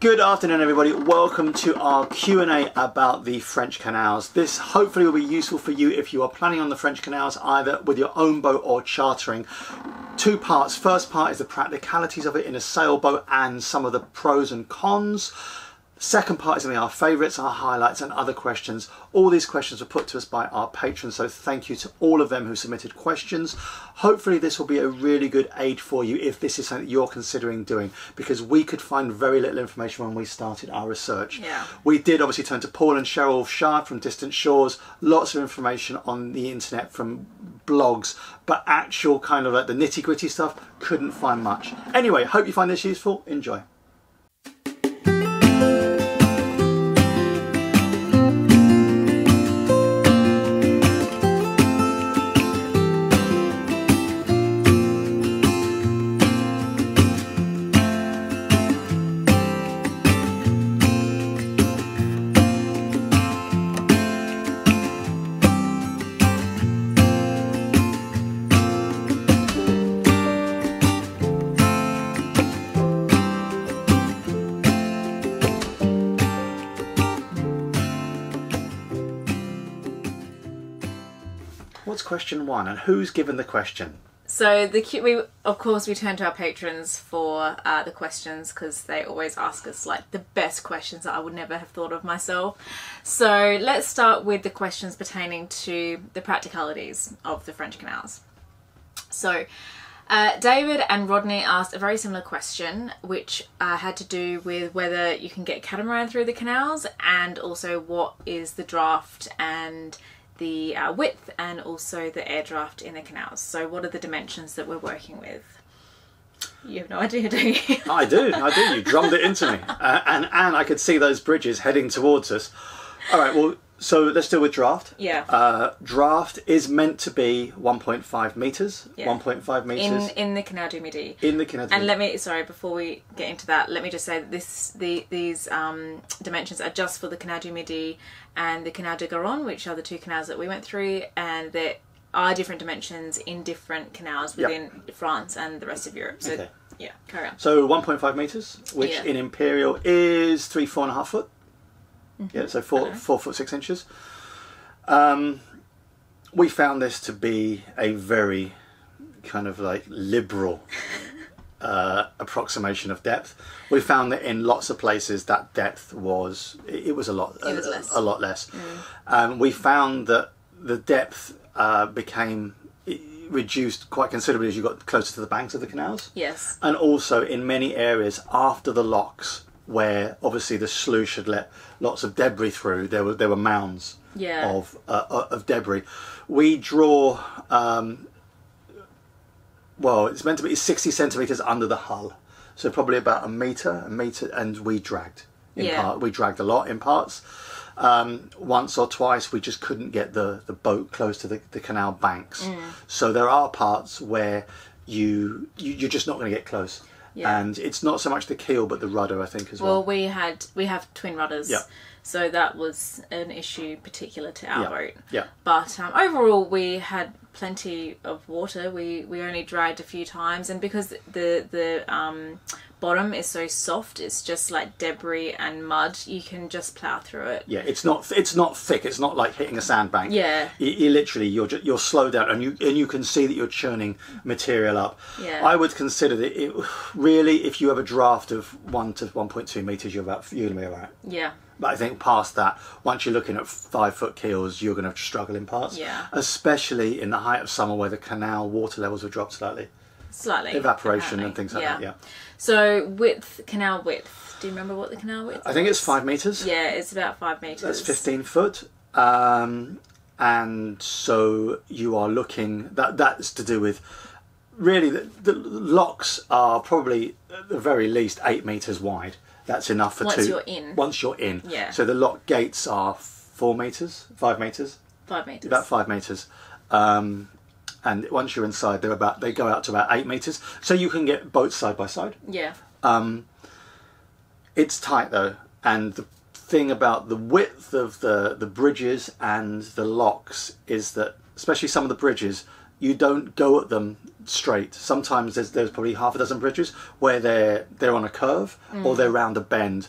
Good afternoon, everybody. Welcome to our Q&A about the French canals. This hopefully will be useful for you if you are planning on the French canals either with your own boat or chartering. Two parts. First part is the practicalities of it in a sailboat and some of the pros and cons. Second part is going to be our favourites, our highlights, and other questions. All these questions were put to us by our patrons, so thank you to all of them who submitted questions. Hopefully, this will be a really good aid for you if this is something you're considering doing, because we could find very little information when we started our research. Yeah. We did obviously turn to Paul and Cheryl Shard from Distant Shores, lots of information on the internet from blogs, but actual kind of like the nitty gritty stuff, couldn't find much. Anyway, hope you find this useful. Enjoy. What's question one, and who's given the question? So the we of course we turn to our patrons for uh, the questions because they always ask us like the best questions that I would never have thought of myself. So let's start with the questions pertaining to the practicalities of the French canals. So. Uh, David and Rodney asked a very similar question, which uh, had to do with whether you can get catamaran through the canals and also what is the draft and the uh, width and also the air draft in the canals. So, what are the dimensions that we're working with? You have no idea, do you? I do, I do. You drummed it into me, uh, and and I could see those bridges heading towards us. All right, well, so let's deal with draft. Yeah. Uh, draft is meant to be 1.5 meters. Yeah. 1.5 meters in in the Canal du Midi. in, the Canadian. And let me sorry before we get into that, let me just say that this the these um, dimensions are just for the Canal du Midi and the Canal de Garonne, which are the two canals that we went through, and there are different dimensions in different canals Yep. within France and the rest of Europe. So Okay. yeah, carry on. So 1.5 meters, which Yeah. in imperial is three, four and a half foot. Mm-hmm. Yeah, so four, Okay. four foot six inches. Um, we found this to be a very kind of like liberal uh, approximation of depth. We found that in lots of places that depth was it, it was a lot It was a, less. a lot less. Um, we found that the depth uh, became reduced quite considerably as you got closer to the banks of the canals Yes. and also in many areas after the locks where obviously the sluice had let lots of debris through there were there were mounds Yeah. of uh, of debris we draw um, well it's meant to be 60 centimeters under the hull so probably about a meter a meter and we dragged in Yeah. part we dragged a lot in parts um, once or twice we just couldn't get the, the boat close to the, the canal banks Mm. so there are parts where you, you you're just not going to get close Yeah. and it's not so much the keel but the rudder i think as well, Well, we had we have twin rudders, Yeah. So that was an issue particular to our yeah boat. yeah But um, overall, we had plenty of water. We we only dragged a few times, and because the the um, bottom is so soft, it's just like debris and mud. You can just plow through it. yeah it's not it's not thick it's not like hitting a sandbank Yeah. you, you literally you're ju- you're slowed down and you and you can see that you're churning material up Yeah. i would consider that it really if you have a draft of 1 to 1.2 meters you're about you're gonna be all right Yeah. But I think past that, once you're looking at five foot keels, you're going to struggle in parts. Yeah. Especially in the height of summer where the canal water levels have dropped slightly. Slightly. Evaporation and things like that, yeah. So width, canal width. Do you remember what the canal width? I think it's five metres. Yeah, it's about five meters. That's 15 foot. Um, and so you are looking, that that's to do with really the, the locks are probably at the very least eight metres wide. That's enough for Once two. you're in. Once you're in. Yeah. So the lock gates are four metres, five metres. Five meters. about five meters. Um, and once you're inside, they're about they go out to about eight meters, so you can get boats side by side. Yeah. It's tight though, and the thing about the width of the the bridges and the locks is that, especially some of the bridges, you don't go at them straight. Sometimes there's there's probably half a dozen bridges where they're they're on a curve Mm. or they're round a bend,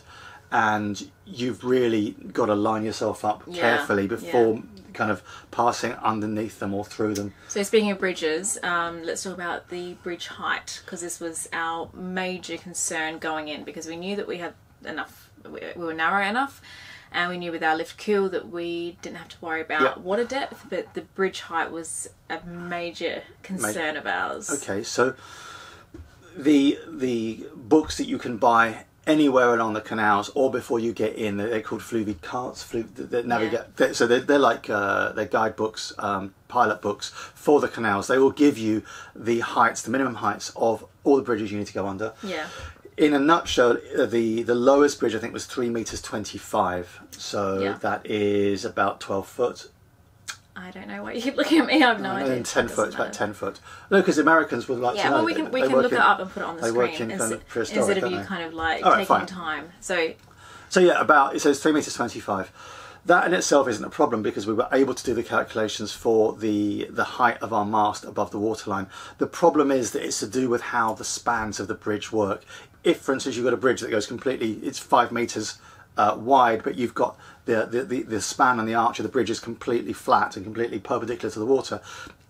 and you've really got to line yourself up Yeah, carefully before kind of passing underneath them or through them. So speaking of bridges, um, let's talk about the bridge height because this was our major concern going in because we knew that we had enough, we were narrow enough, and we knew with our lift keel that we didn't have to worry about Yep. water depth, but the bridge height was a major concern of ours. Okay, so the the books that you can buy anywhere along the canals or before you get in, they're, they're called Fluviacartes. Flu, that navigate. they so they're, they're like uh, they're guidebooks, um, pilot books for the canals. They will give you the heights, the minimum heights of all the bridges you need to go under. Yeah. In a nutshell, uh, the the lowest bridge I think was three meters twenty five. So Yeah. that is about twelve foot. I don't know why you keep looking at me. I have no and idea. ten foot, about ten foot. No, because Americans would like Yeah, to know. Yeah, well, we can we can look in- it up and put it on the they work screen in kind instead, of prehistoric, instead of you kind of like right, taking fine. time. So So yeah, about it says three meters twenty-five. That in itself isn't a problem because we were able to do the calculations for the the height of our mast above the waterline. The problem is that it's to do with how the spans of the bridge work. If, for instance, you've got a bridge that goes completely, it's five meters uh, wide, but you've got the, the, the, the span and the arch of the bridge is completely flat and completely perpendicular to the water.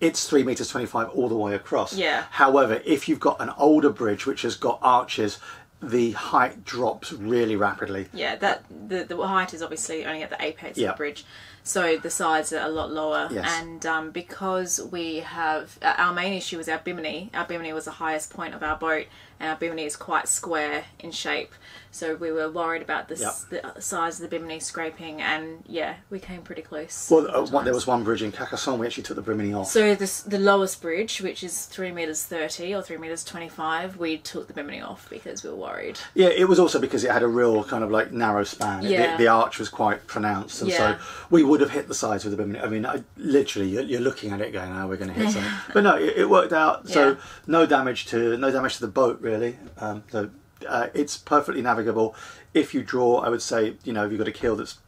It's three meters twenty-five all the way across. Yeah. However, if you've got an older bridge which has got arches, the height drops really rapidly. yeah, that the the height is obviously only at the apex Yeah. of the bridge, so the sides are a lot lower. Yes. And um, because we have our main issue was our bimini. Our bimini was the highest point of our boat, our bimini is quite square in shape. So we were worried about the, s the size of the bimini scraping, and yeah, we came pretty close. Well, uh, there was one bridge in Carcassonne. We actually took the bimini off. So this the lowest bridge, which is three meters thirty or three meters twenty five, we took the bimini off because we were worried. yeah, it was also because it had a real kind of like narrow span. It- Yeah. The, the arch was quite pronounced, and Yeah. so we would have hit the sides with the bimini. I mean, I, literally, you're, you're looking at it going, "Oh, we're going to hit something," but no, it, it worked out. So Yeah. no damage to no damage to the boat really. Um, so uh, it's perfectly navigable. If you draw, I would say, you know, if you've got a keel that's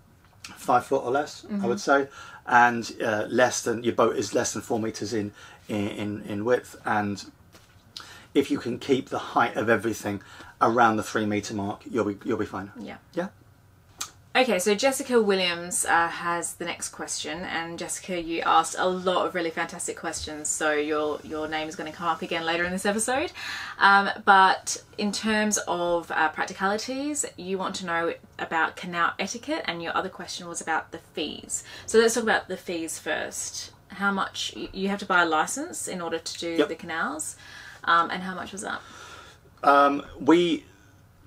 five foot or less, I would say, and uh, less than your boat is less than four meters in in, in, in width, and if you can keep the height of everything around the three meter mark, you'll be you'll be fine. Yeah. Yeah. Okay, so Jessica Williams uh, has the next question, and Jessica, you asked a lot of really fantastic questions, so your your name is going to come up again later in this episode. Um, but in terms of uh, practicalities, you want to know about canal etiquette, and your other question was about the fees. So let's talk about the fees first. How much you- you have to buy a license in order to do Yep. the canals, um, and how much was that? We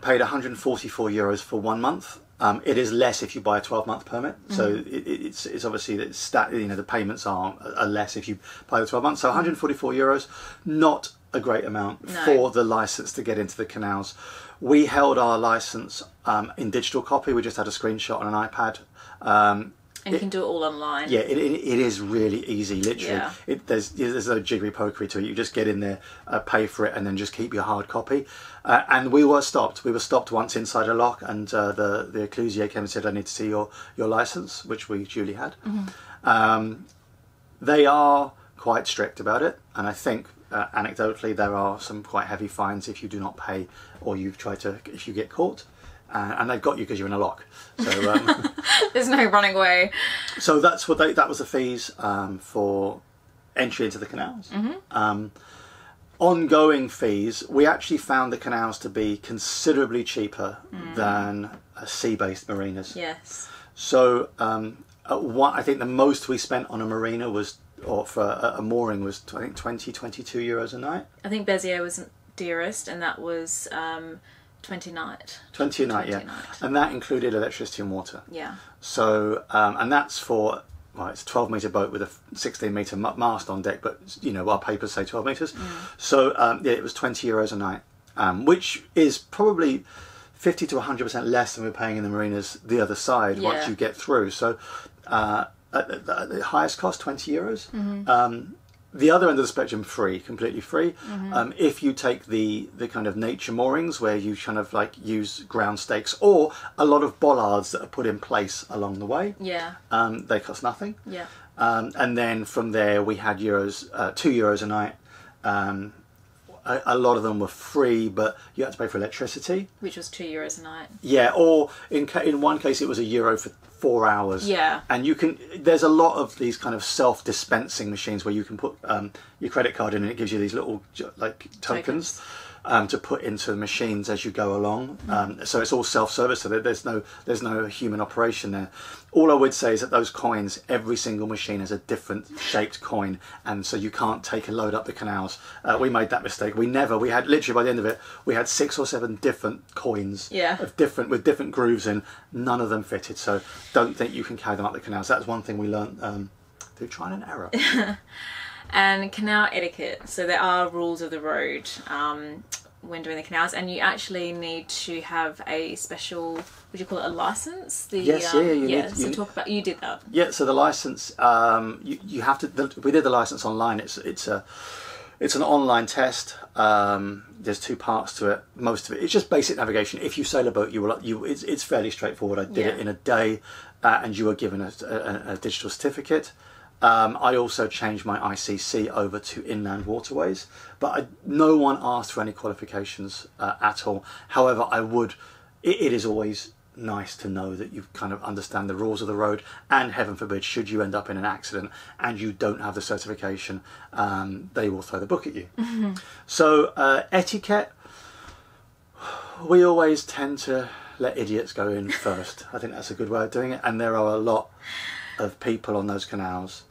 paid 144 euros for one month. Um, it is less if you buy a 12 month permit. So Mm-hmm. it, it- it's, it's obviously that stat, you know the payments are, are less if you buy the 12 months. So 144 euros, not a great amount No. for the license to get into the canals. We held our license um, in digital copy. We just had a screenshot on an iPad. Um, And you can do it all online. yeah, it, it, it is really easy. Literally, Yeah. it, there's there's no jiggery pokery to it. You just get in there, uh, pay for it, and then just keep your hard copy. Uh, and we were stopped. We were stopped once inside a lock, and uh, the the éclusier came and said, "I need to see your your license," which we duly had. Um, they are quite strict about it, and I think. Uh, anecdotally, there are some quite heavy fines if you do not pay or you try to if you get caught, uh, and they've got you because you're in a lock. So um, There's no running away. so that's what they that was the fees um, for entry into the canals. Um, ongoing fees, we actually found the canals to be considerably cheaper than uh, sea-based marinas. Yes. So um, at I think the most we spent on a marina was, or for a, a mooring was, I think 20, 22 euros a night. I think Béziers was dearest, and that was 20 night. 20 a night, 20 yeah. night. And that included electricity and water. Yeah. So, um, and that's for, well, it's a 12 metre boat with a 16 metre ma- mast on deck, but, you know, our papers say 12 metres. So, um, yeah, it was 20 euros a night, um, which is probably 50 to 100% less than we're paying in the marinas the other side once you get through. So, uh, at the, highest cost, 20 euros. Um, the other end of the spectrum, free, completely free. Um, if you take the the kind of nature moorings where you kind of like use ground stakes or a lot of bollards that are put in place along the way, Yeah. um, they cost nothing. Yeah. Um, and then from there we had euros, uh, two euros a night Um, a, a lot of them were free, but you had to pay for electricity. which was two euros a night. Yeah, or in ca- in one case it was a euro for four hours. Yeah. and you can. There's a lot of these kind of self dispensing machines where you can put um, your credit card in and it gives you these little like tokens. Um, to put into the machines as you go along, um, so it's all self-service. So there's no there's no human operation there. All I would say is that those coins, every single machine has a different shaped coin, and so you can't take and load up the canals. Uh, we made that mistake. We never. We had literally by the end of it, we had six or seven different coins Yeah. of different with different grooves in. None of them fitted, so don't think you can carry them up the canals. That's one thing we learned um, through trial and error. and canal etiquette. So there are rules of the road um, when doing the canals, and you actually need to have a special. Would you call it a license? The, Yes, um, yeah, you yeah. need- so you- talk about you did that. yeah, so the license, um, you, you have to. The, we did the license online. It's it's a it's an online test. Um, there's two parts to it. Most of it it's just basic navigation. If you sail a boat, you will you. It's, it's fairly straightforward. I did it in a day, uh, and you were given a, a, a digital certificate. Um, I also changed my ICC over to inland waterways, but I, no one asked for any qualifications uh, at all. However, I would. It, it is always nice to know that you kind of understand the rules of the road, and heaven forbid, should you end up in an accident and you don't have the certification, um, they will throw the book at you. So uh, etiquette, we always tend to let idiots go in first. I think that's a good way of doing it, and there are a lot of people on those canals.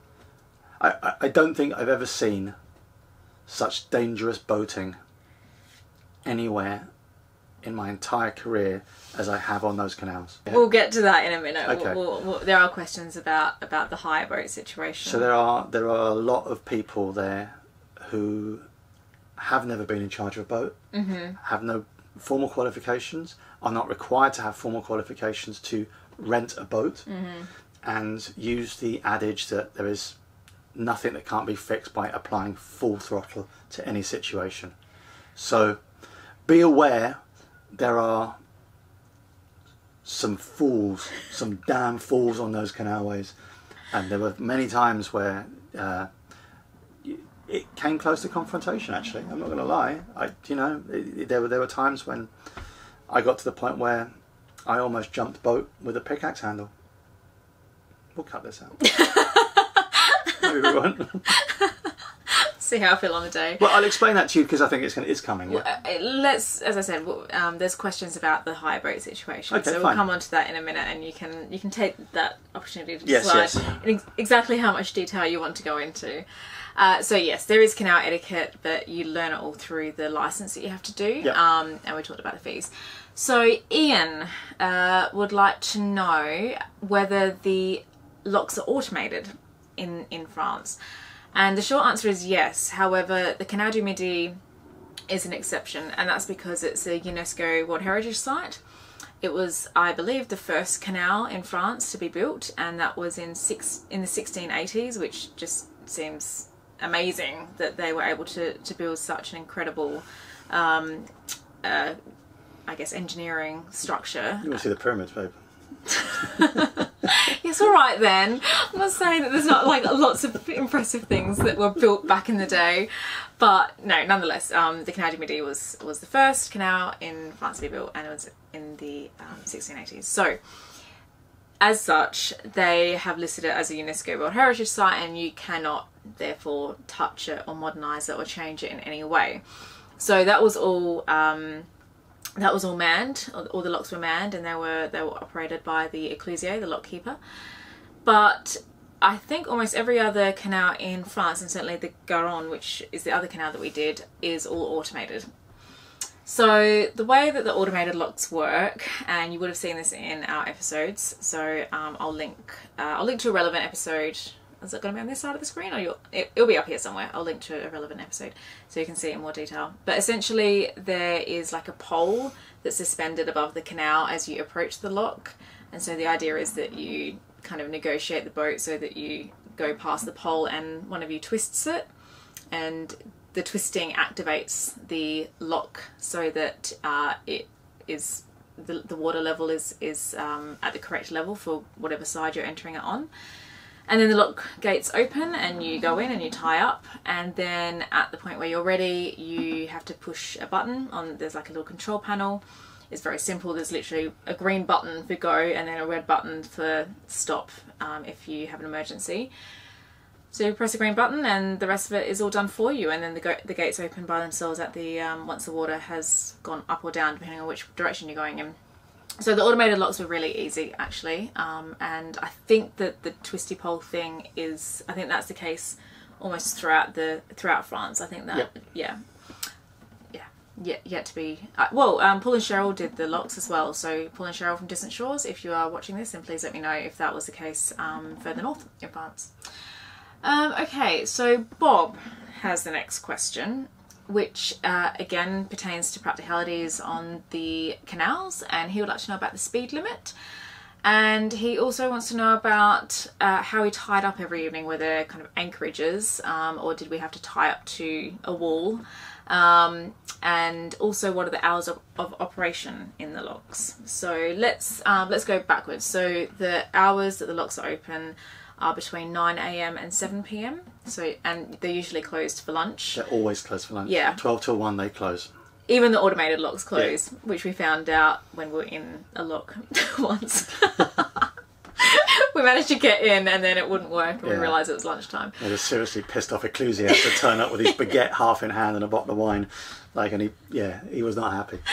I, I, don't think I've ever seen such dangerous boating anywhere in my entire career as I have on those canals. We'll get to that in a minute. Okay. We'll, we'll, there are questions about about the hire boat situation. So there are there are a lot of people there who have never been in charge of a boat, mm-hmm. have no formal qualifications, are not required to have formal qualifications to rent a boat, mm-hmm. and use the adage that there is nothing that can't be fixed by applying full throttle to any situation. So be aware there are some fools, some damn fools on those canalways. And there were many times where uh, it came close to confrontation. Actually, I'm not going to lie. I, you know, it, it- there were there were times when I got to the point where I almost jumped boat with a pickaxe handle. We'll cut this out. Maybe. See how I feel on the day. Well, I'll explain that to you because I think it's gonna, it's coming. Yeah. Uh, let's, as I said, um, there's questions about the hire boat situation, Okay, so we'll fine. come on to that in a minute, and you can you can take that opportunity to Yes, decide yes. in ex- exactly how much detail you want to go into. Uh, so yes, there is canal etiquette, but you learn it all through the license that you have to do, Yep. um, and we talked about the fees. So Ian uh, would like to know whether the locks are automated in in France, and the short answer is yes. However, the Canal du Midi is an exception, and that's because it's a UNESCO World Heritage Site. It was, I believe, the first canal in France to be built, and that was in six in the 1680s, which just seems amazing that they were able to to build such an incredible, um, uh, I guess, engineering structure. You to see the pyramids, babe? Yes, all right then. I'm not saying that there's not like lots of impressive things that were built back in the day, but no, nonetheless, um, the Canal du Midi was was the first canal in France to be built, and it was in the um, 1680s. So, as such, they have listed it as a UNESCO World Heritage Site, and you cannot therefore touch it or modernise it or change it in any way. So that was all. Um, that was all manned. All the locks were manned, and they were they were operated by the Éclusier, the lock keeper. But I think almost every other canal in France, and certainly the Garonne, which is the other canal that we did, is all automated. So the way that the automated locks work, and you would have seen this in our episodes. So um, I'll link uh, I'll link to a relevant episode. Is it going to be on this side of the screen, or it, it'll be up here somewhere? I'll link to a relevant episode so you can see it in more detail. But essentially, there is like a pole that's suspended above the canal as you approach the lock, and so the idea is that you kind of negotiate the boat so that you go past the pole and one of you twists it, and the twisting activates the lock so that uh, it is the, the water level is is um, at the correct level for whatever side you're entering it on And then the lock gates open and you go in and you tie up. And then at the point where you're ready, you have to push a button on, there's like a little control panel. It's very simple. There's literally a green button for go and then a red button for stop um, if you have an emergency. So you press the green button and the rest of it is all done for you. And then the, the gates open by themselves at the um, once the water has gone up or down depending on which direction you're going in. So the automated locks were really easy actually, um, and I think that the twisty pole thing is I think that's the case almost throughout the throughout France. I think that Yep. yeah, yeah, yet yet to be. Uh, well, um, Paul and Cheryl did the locks as well. So Paul and Cheryl from Distant Shores, if you are watching this, then please let me know if that was the case um, further north in France. Um, okay, so Bob has the next question, which uh, again pertains to practicalities on the canals, and he would like to know about the speed limit. And he also wants to know about uh, how we tied up every evening. Were there kind of anchorages, um, or did we have to tie up to a wall? Um, and also, what are the hours of, of operation in the locks? So let's um, let's go backwards. So the hours that the locks are open are between 9 a.m. and 7 p.m. So and they're usually closed for lunch. They're always closed for lunch. Yeah. 12 till 1 they close. Even the automated locks close, which we found out when we were in a lock once. we managed to get in and then it wouldn't work and we realised it was lunchtime. They was seriously pissed off Ecclesiastes to turn up with his baguette half in hand and a bottle of wine. Like, and he, yeah, he was not happy.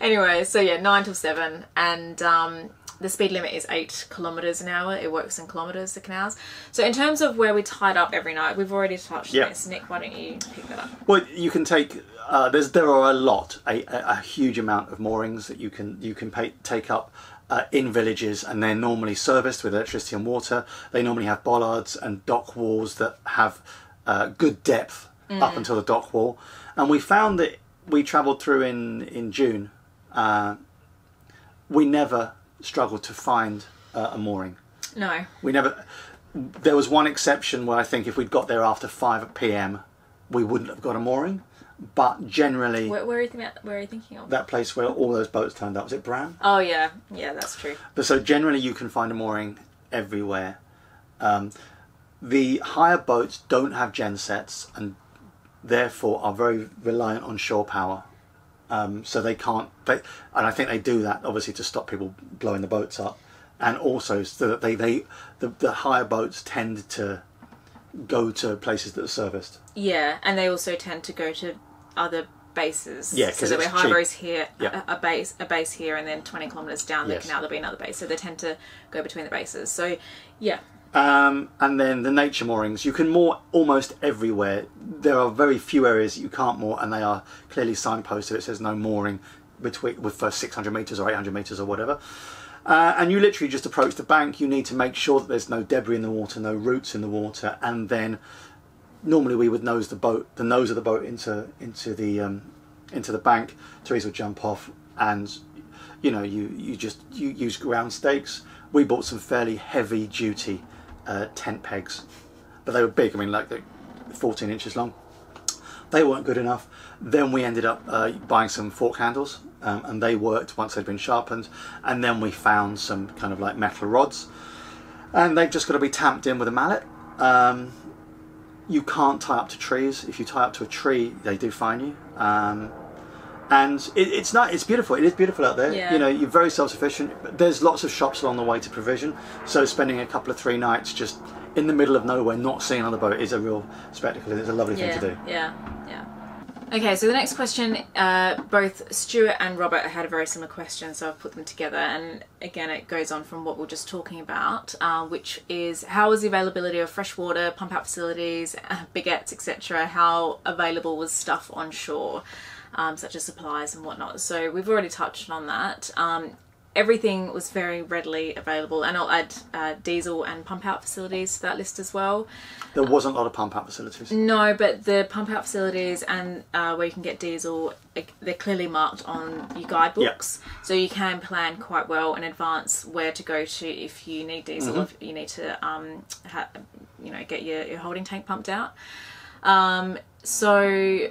Anyway, so yeah, 9 till 7 and um, the speed limit is 8 kilometres an hour. It works in kilometres, the canals. So in terms of where we tied up every night, we've already touched on this. Nick, why don't you pick that up? Well, you can take. Uh, there's there are a lot, a, a, a huge amount of moorings that you can you can pay, take up uh, in villages, and they're normally serviced with electricity and water. They normally have bollards and dock walls that have uh, good depth up until the dock wall. And we found that we travelled through in in June. Uh, we never struggled to find uh, a mooring. No. We never. There was one exception where I think if we'd got there after five p.m., we wouldn't have got a mooring. But generally, Where, where, are you thinking, where are you thinking of? that place where all those boats turned up was it Bran? Oh, yeah. Yeah, that's true. But so generally, you can find a mooring everywhere. Um, the higher boats don't have gensets and therefore are very reliant on shore power. Um, so they can't. They, and I think they do that obviously to stop people blowing the boats up, and also so that they they the, the higher boats tend to go to places that are serviced. Yeah, and they also tend to go to other bases. Yeah, so 'cause there'll be high cheap. base here, Yeah. a, a base, a base here, and then twenty kilometers down the Yes. canal there'll be another base. So they tend to go between the bases. So yeah, Um, and then the nature moorings, you can moor almost everywhere. There are very few areas that you can't moor, and they are clearly signposted. It says no mooring between with for 600 meters or 800 meters or whatever. Uh, and you literally just approach the bank. You need to make sure that there's no debris in the water, no roots in the water, and then normally we would nose the boat, the nose of the boat into into the um, into the bank. Terysa would jump off, and you know you you just you use ground stakes. We bought some fairly heavy duty uh, tent pegs, but they were big. I mean, like they're 14 inches long. They weren't good enough. Then we ended up uh, buying some fork handles, um, and they worked once they'd been sharpened. And then we found some kind of like metal rods, and they've just got to be tamped in with a mallet. Um, you can't tie up to trees. If you tie up to a tree, they do fine you. Um, and it, it's not. It's beautiful. It is beautiful out there. Yeah. You know, you're very self-sufficient. There's lots of shops along the way to provision. So spending a couple of three nights just in the middle of nowhere, not seeing another boat, is a real spectacle. It's a lovely yeah, thing to do. yeah, yeah. Okay, so the next question, uh, both Stuart and Robert had a very similar question, so I've put them together. And again, it goes on from what we are just talking about, uh, which is how was the availability of fresh water, pump out facilities, uh, baguettes, etc. How available was stuff on shore, um, such as supplies and whatnot. So we've already touched on that. Um, everything was very readily available, and I'll add uh, diesel and pump out facilities to that list as well. There wasn't a lot of pump out facilities. No, but the pump out facilities and uh, where you can get diesel, they're clearly marked on your guidebooks, so you can plan quite well in advance where to go to if you need diesel, if you need to, um, ha- you know, get your, your holding tank pumped out. Um, so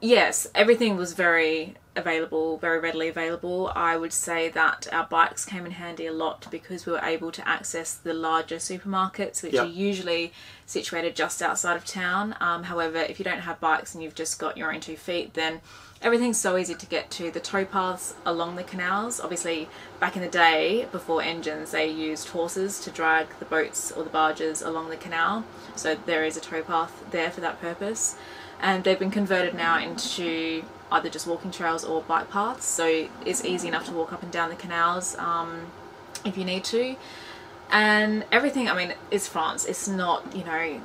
yes, everything was very available, very readily available. I would say that our bikes came in handy a lot because we were able to access the larger supermarkets, which Yep. are usually situated just outside of town. Um, however, if you don't have bikes and you've just got your own two feet, then everything's so easy to get to. The towpaths along the canals, obviously, back in the day, before engines, they used horses to drag the boats or the barges along the canal. So there is a towpath there for that purpose. And they've been converted now into either just walking trails or bike paths. So it's easy enough to walk up and down the canals um, if you need to. And everything, I mean, is France. It's not, you know,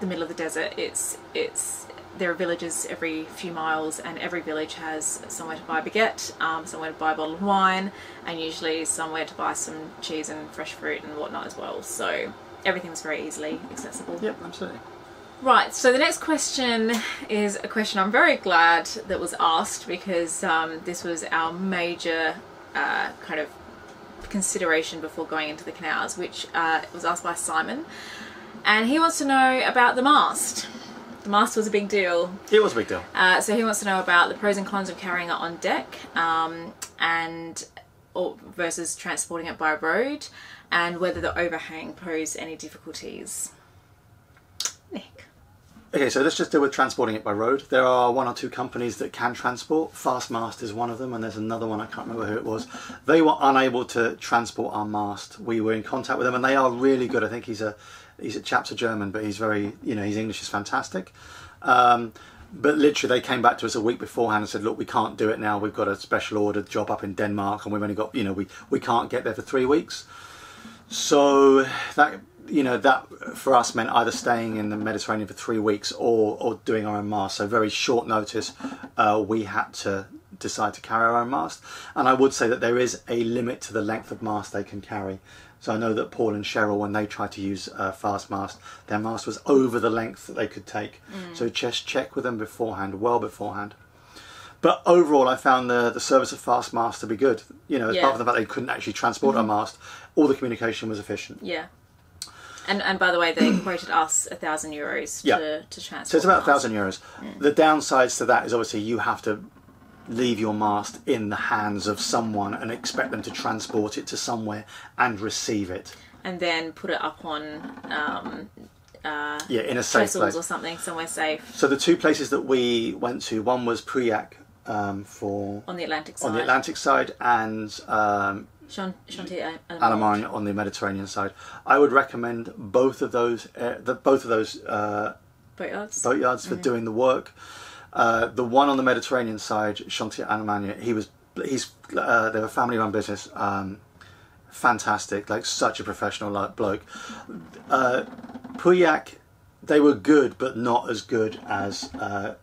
the middle of the desert. It's it's there are villages every few miles, and every village has somewhere to buy a baguette, um, somewhere to buy a bottle of wine, and usually somewhere to buy some cheese and fresh fruit and whatnot as well. So everything everything's very easily accessible. Yep, absolutely. Right, so the next question is a question I'm very glad that was asked because um, this was our major uh, kind of consideration before going into the canals, which uh, was asked by Simon. And he wants to know about the mast. The mast was a big deal. It was a big deal. Uh, so he wants to know about the pros and cons of carrying it on deck um, and or versus transporting it by road and whether the overhang posed any difficulties. Okay, so let's just deal with transporting it by road. There are one or two companies that can transport. Fastmast is one of them, and there's another one, I can't remember who it was. They were unable to transport our mast. We were in contact with them, and they are really good. I think he's a he's a chap's a German, but he's very, you know, his English is fantastic. Um, but literally, they came back to us a week beforehand and said, "Look, we can't do it now. We've got a special order job up in Denmark, and we've only got, you know, we we can't get there for three weeks." So that you know that for us meant either staying in the Mediterranean for three weeks or or doing our own mast. So very short notice, uh, we had to decide to carry our own mast. And I would say that there is a limit to the length of mast they can carry. So I know that Paul and Cheryl, when they tried to use uh, fast mast, their mast was over the length that they could take. So just check with them beforehand, well beforehand. But overall, I found the the service of fast mast to be good. You know, Yeah. apart from the fact they couldn't actually transport our mast, all the communication was efficient. Yeah. And and by the way, they quoted us a thousand euros Yeah. to to transport. So it's about a thousand euros. The downsides to that is obviously you have to leave your mast in the hands of someone and expect them to transport it to somewhere and receive it. and then put it up on um, Yeah, in a safe place. or something somewhere safe So the two places that we went to, one was Priac um, for on the Atlantic side. on the Atlantic side and um, Chantier on the Mediterranean side. I would recommend both of those, uh, the, both of those uh, Boatyards. boatyards for doing the work. Uh, the one on the Mediterranean side, Chantier Allemagne, he was he's uh, they're a family run business. Um, fantastic, like such a professional like, bloke. Uh, Pauillac, they were good, but not as good as uh,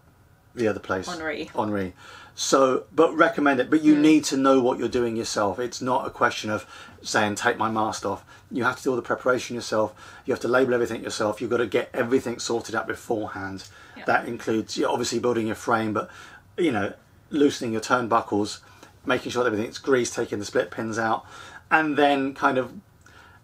the other place. Henri. Henri. So, but recommend it. But you hmm. need to know what you're doing yourself. It's not a question of saying take my mast off. You have to do all the preparation yourself. You have to label everything yourself. You've got to get everything sorted out beforehand. Yeah. That includes you know, obviously building your frame, but you know loosening your turnbuckles, making sure that everything's greased, taking the split pins out, and then kind of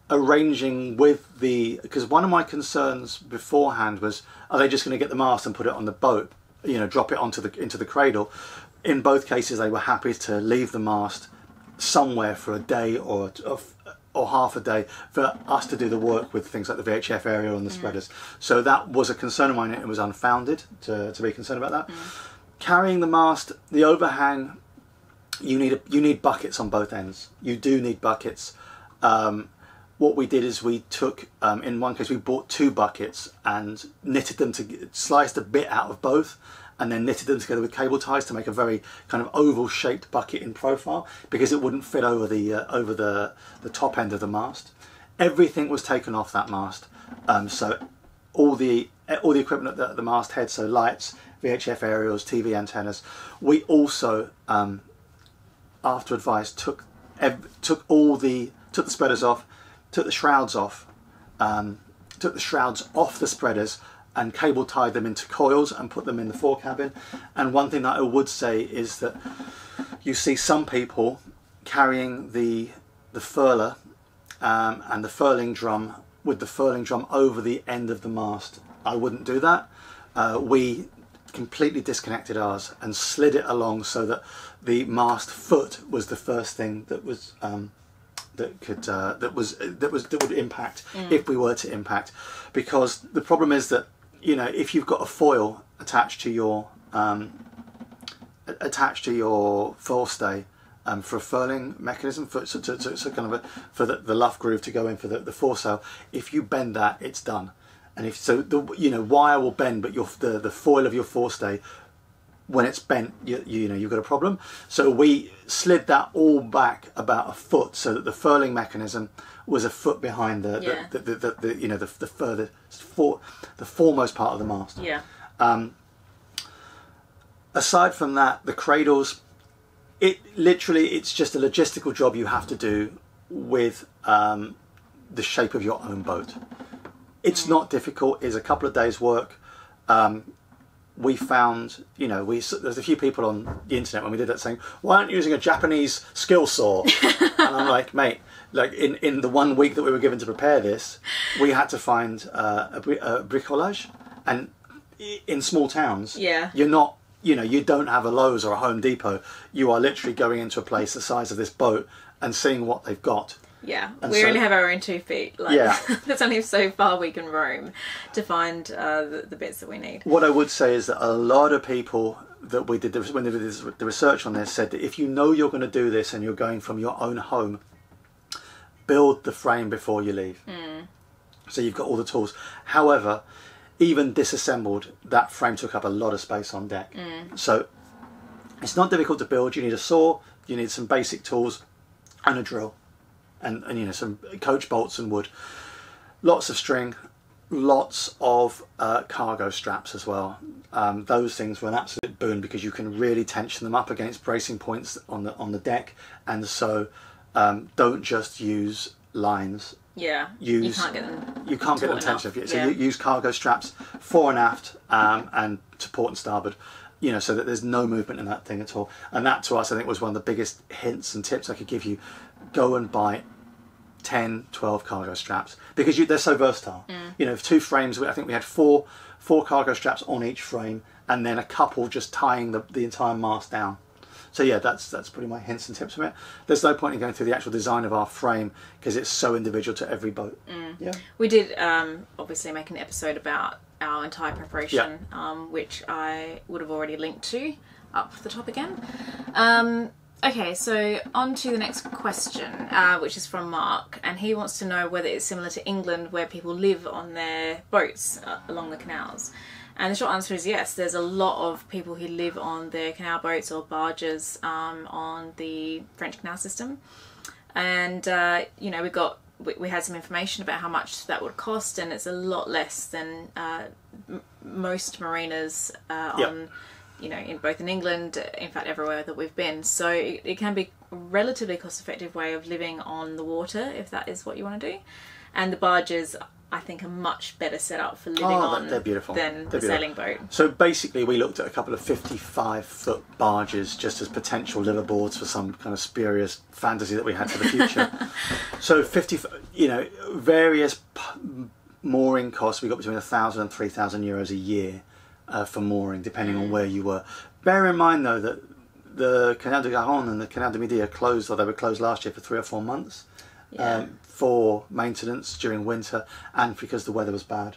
arranging with the because one of my concerns beforehand was are they just going to get the mast and put it on the boat you know drop it onto the into the cradle in both cases they were happy to leave the mast somewhere for a day or or half a day for us to do the work with things like the VHF area and the spreaders. So that was a concern of mine. And it was unfounded to, to be concerned about that. Carrying the mast the overhang you need a, you need buckets on both ends. You do need buckets. Um, what we did is we took um, in one case we bought two buckets and knitted them to sliced a bit out of both and then knitted them together with cable ties to make a very kind of oval shaped bucket in profile because it wouldn't fit over the uh, over the the top end of the mast. Everything was taken off that mast um, so all the all the equipment at the, mast head so lights VHF aerials TV antennas we also um, after advice took took all the took the spreaders off, took the shrouds off, um, took the shrouds off the spreaders and cable tied them into coils and put them in the fore cabin. And one thing that I would say is that you see some people carrying the the furler um, and the furling drum with the furling drum over the end of the mast. I wouldn't do that. Uh, we completely disconnected ours and slid it along so that the mast foot was the first thing that was um, that could uh, that was that was that would impact if we were to impact, because the problem is that you know if you've got a foil attached to your um, attached to your forestay um, for a furling mechanism for so, so, so, so kind of a, for the, the luff groove to go in for the, the foresail. If you bend that, it's done. And if so, the you know wire will bend, but your the, the foil of your forestay when it's bent, you, you know you've got a problem. So we slid that all back about a foot, so that the furling mechanism was a foot behind the Yeah. the, the, the, the, you know the, the further for, the foremost part of the mast Yeah. Um, aside from that, the cradles, it literally it's just a logistical job you have to do with um, the shape of your own boat. It's not difficult. It's a couple of days' work. Um, we found, you know, we there's a few people on the internet when we did that saying, "Why aren't you using a Japanese skill saw?" and I'm like, mate, like in in the one week that we were given to prepare this, we had to find uh, a, bri- a bricolage, and in small towns, Yeah. you're not, you know, you don't have a Lowe's or a Home Depot. You are literally going into a place the size of this boat and seeing what they've got. Yeah, And we so- only have our own two feet. Like, Yeah. there's only so far we can roam to find uh, the, the bits that we need. What I would say is that a lot of people that we did the, when they did this, the research on this said that if you know you're going to do this and you're going from your own home, build the frame before you leave. So you've got all the tools. However, even disassembled, that frame took up a lot of space on deck. So it's not difficult to build. You need a saw, you need some basic tools, and a drill, and, and you know some coach bolts and wood. Lots of string, lots of uh, cargo straps as well. Um, those things were an absolute boon because you can really tension them up against bracing points on the on the deck, and so um, don't just use lines Yeah, use you can't get them. you can't get them tension. enough, So yeah. you use cargo straps fore and aft um, and to port and starboard. You know, so that there's no movement in that thing at all. And that to us, I think, was one of the biggest hints and tips I could give you. Go and buy 10, 12 cargo straps because you, they're so versatile. Mm. You know, two frames. I think we had four four cargo straps on each frame, and then a couple just tying the, the entire mast down. So yeah, that's that's pretty my hints and tips from it. There's no point in going through the actual design of our frame because it's so individual to every boat. Mm. Yeah. We did um, obviously make an episode about our entire preparation, um, which I would have already linked to up the top again. Um, okay, so on to the next question, uh, which is from Mark, and he wants to know whether it's similar to England where people live on their boats uh, along the canals. And the short answer is yes. There's a lot of people who live on their canal boats or barges um, on the French canal system and uh, you know we got we, we had some information about how much that would cost and it's a lot less than uh, m- most marinas uh, Yep. on you know in both in england in fact everywhere that we've been so it, it can be a relatively cost effective way of living on the water if that is what you want to do and the barges i think are much better set up for living Oh, on they're beautiful. than They're the beautiful. sailing boat So basically, we looked at a couple of 55 foot barges just as potential liverboards for some kind of spurious fantasy that we had for the future. so 50, you know, various p- mooring costs. We got between a thousand and three thousand euros a year uh, for mooring, depending on where you were. Bear in mind though that the Canal de Garonne and the Canal de Midi are closed, or they were closed last year for three or four months. Yeah. Um, for maintenance during winter and because the weather was bad.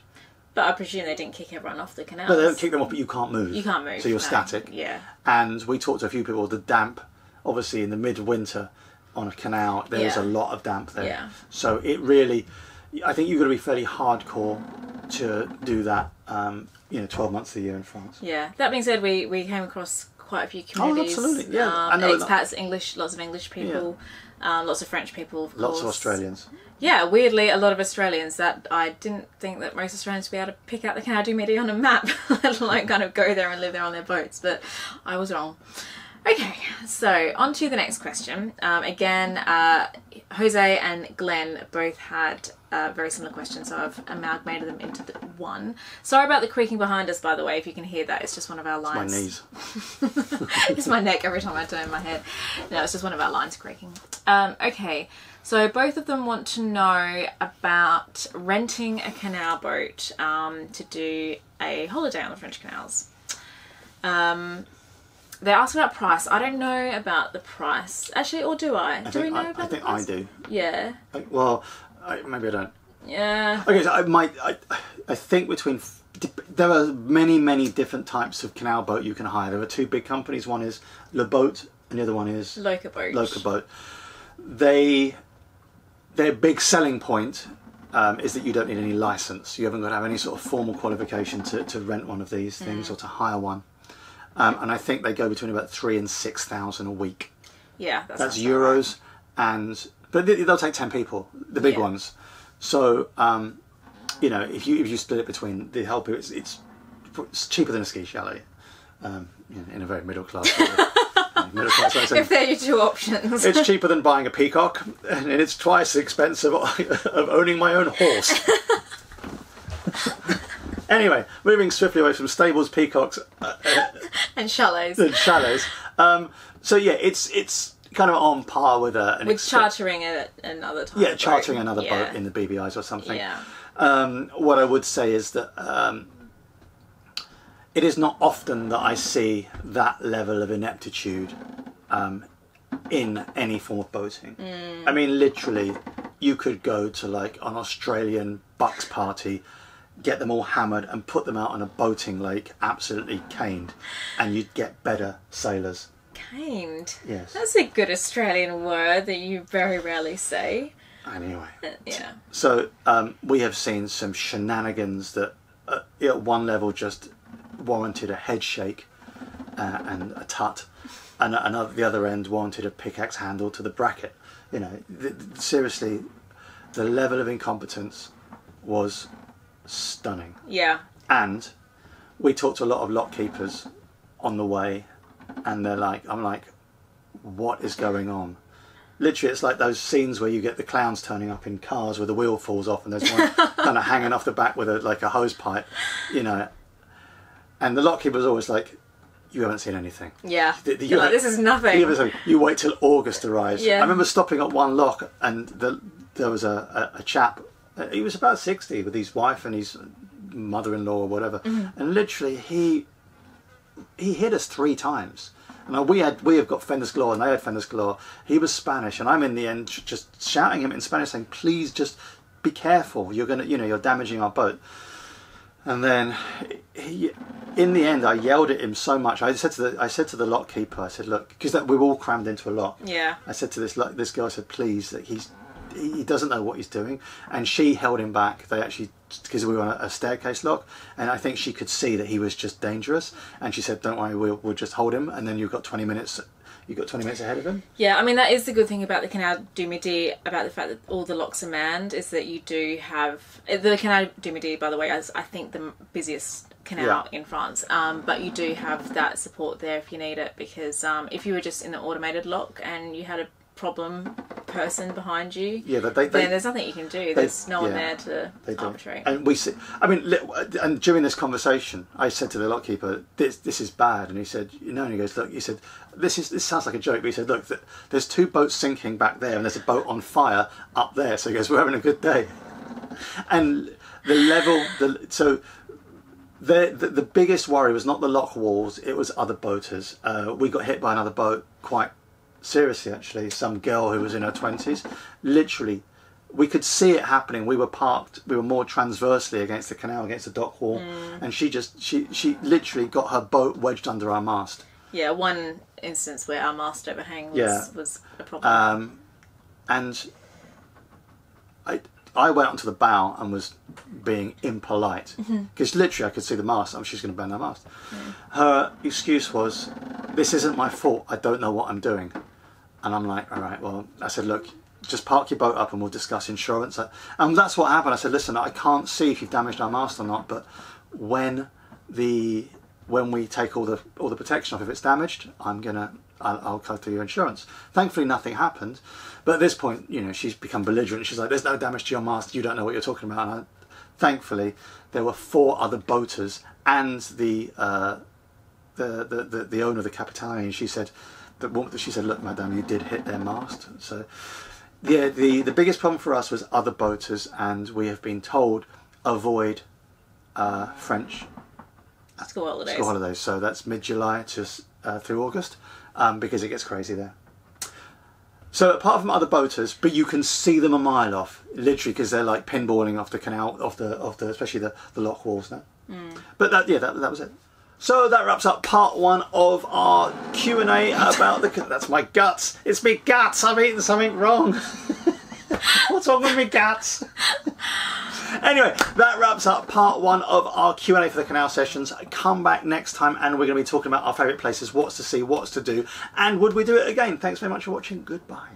but i presume they didn't kick everyone off the canal. No, they don't kick them off, but you can't move. you can't move So you're no. static. yeah And we talked to a few people. The damp, obviously, in the midwinter on a canal, there is Yeah. a lot of damp there. Yeah. So it really, I think you've got to be fairly hardcore to do that. Um, you know, twelve months a year in France. Yeah. That being said, we, we came across quite a few communities. Oh, absolutely, yeah. Um, expats, English, lots of English people, uh, lots of French people, of Lots of. Australians. Yeah, weirdly, a lot of Australians that I didn't think that most Australians would be able to pick out the Canal du Midi on a map, let alone kind of go there and live there on their boats, but I was wrong. Okay, so on to the next question. Um, again, uh, Jose and Glenn both had uh, very similar questions, so I've amalgamated them into the one. Sorry about the creaking behind us, by the way, if you can hear that. It's just one of our lines. My knees. it's my neck every time I turn my head. No, it's just one of our lines creaking. Um, okay, so both of them want to know about renting a canal boat um, to do a holiday on the French canals. Um, they asked about price. I don't know about the price. Actually, or do I? I do we know I, about I the think price? I do. Yeah. Like, well, I, maybe I don't. Yeah. Okay, so I might. I, I think between there are many, many different types of canal boat you can hire. There are two big companies. One is Le Boat, and the other one is Locaboat. Loca Boat. They their big selling point um, is that you don't need any license. You haven't got to have any sort of formal qualification to, to rent one of these things or to hire one. Um, and I think they go between about three and six thousand a week. Yeah. That That's about right. euros, and but they- they'll take ten people, the big Yeah. ones. So um, you know, if you if you split it between the help, it's it's, it's cheaper than a ski chalet, um, in a very middle class. middle class. If they're your two options. it's cheaper than buying a peacock, and it's twice the expense of, of owning my own horse. Anyway, moving swiftly away from stables, peacocks, and chalets. and chalets. Um, so yeah, it's it's kind of on par with a an With chartering a, another type Yeah, chartering boat. another yeah. boat in the BVIs or something. Yeah. Um, what I would say is that um, it is not often that I see that level of ineptitude um, in any form of boating. I mean, literally, you could go to like an Australian bucks party, get them all hammered, and put them out on a boating lake, absolutely caned, and you'd get better sailors. Caned. Yes. That's a good Australian word that you very rarely say. Anyway. Yeah. So um, we have seen some shenanigans that, uh, at one level, just warranted a head shake uh, and a tut, and at another, the other end warranted a pickaxe handle to the bracket. You know, th- th- seriously, the level of incompetence was stunning. Yeah. And we talked to a lot of lock keepers on the way, and they're like, I'm like, what is going on? Literally, it's like those scenes where you get the clowns turning up in cars where the wheel falls off and there's one kind of hanging off the back with a like a hose pipe, you know. And the lock keeper's always like, you haven't seen anything. Yeah. You're like, this is nothing. You, you wait till August arrives. Yeah. I remember stopping at one lock and the, there was a, a, a chap, he was about 60 with his wife and his mother-in-law or whatever. Mm-hmm. And literally he he hit us three times. And we had we have got fenders galore, and they had fenders galore. He was Spanish, and I'm in the end just shouting him in Spanish, saying, "Please, just be careful. You're gonna, you know, you're damaging our boat." And then, he, in the end, I yelled at him so much. I said to the I said to the lock keeper, I said, "Look, because we were all crammed into a lock." Yeah. I said to this this girl, I said, "Please, that he's he doesn't know what he's doing," and she held him back. They actually because we were on a, staircase lock, and I think she could see that he was just dangerous, and she said, "Don't worry, we'll, we'll just hold him." And then you've got twenty minutes. You got twenty minutes ahead of him. Yeah, I mean that is the good thing about the Canal du Midi about the fact that all the locks are manned is that you do have the Canal du Midi. By the way, is I think the busiest canal Yeah. in France. Um, but you do have that support there if you need it because um, if you were just in the automated lock and you had a problem person behind you, Yeah, but they, they then there's nothing you can do. There's no one yeah, there to They arbitrate. And we see. I mean, and during this conversation, I said to the lockkeeper, "This this is bad," and he said, "You know," and he goes, "Look," he said, "This is this sounds like a joke," but he said, "Look, th- there's two boats sinking back there, and there's a boat on fire up there." So he goes, "We're having a good day," and the level, the so. The, the, the biggest worry was not the lock walls, it was other boaters. Uh, we got hit by another boat quite seriously, actually. Some girl who was in her 20s. Literally, we could see it happening. We were parked, we were more transversely against the canal, against the dock wall. Mm. And she just, she, she literally got her boat wedged under our mast. yeah, one instance where our mast overhang was, Yeah. was a problem. Um, and I, I went onto the bow and was being impolite mm-hmm. because literally I could see the mast. Oh, she's going to burn that mast. Mm. Her excuse was, "This isn't my fault. I don't know what I'm doing." And I'm like, "All right, well," I said, "Look, just park your boat up and we'll discuss insurance." And that's what happened. I said, "Listen, I can't see if you've damaged our mast or not, but when the when we take all the all the protection off, if it's damaged, I'm gonna I'll, I'll your insurance. Thankfully, nothing happened. But at this point, you know, she's become belligerent. She's like, "There's no damage to your mast. You don't know what you're talking about." And I, thankfully, there were four other boaters and the uh, the, the, the the owner of the Capitani. And she said that woman- she said, "Look, madam, you did hit their mast." So. Yeah, the, the biggest problem for us was other boaters, and we have been told avoid uh, French School holidays. school holidays. So that's mid July to uh, through August um, because it gets crazy there. So apart from other boaters, but you can see them a mile off, literally, because they're like pinballing off the canal, off the, off the, especially the, the lock walls now. But that, yeah, that, that was it. So that wraps up part one of our Q and A about the. That's my guts. It's me guts. I've eaten something wrong. What's wrong with me guts? Anyway, that wraps up part one of our Q&A for the canal sessions. Come back next time and we're going to be talking about our favourite places, what's to see, what's to do, and would we do it again? Thanks very much for watching. Goodbye.